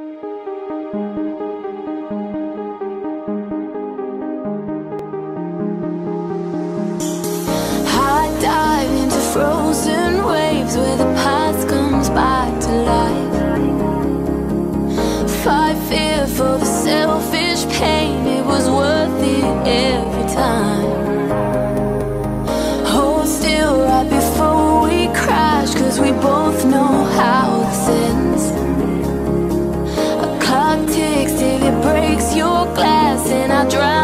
I dive into frozen waves where the past comes back to life. Fight fear for the selfish and I drive.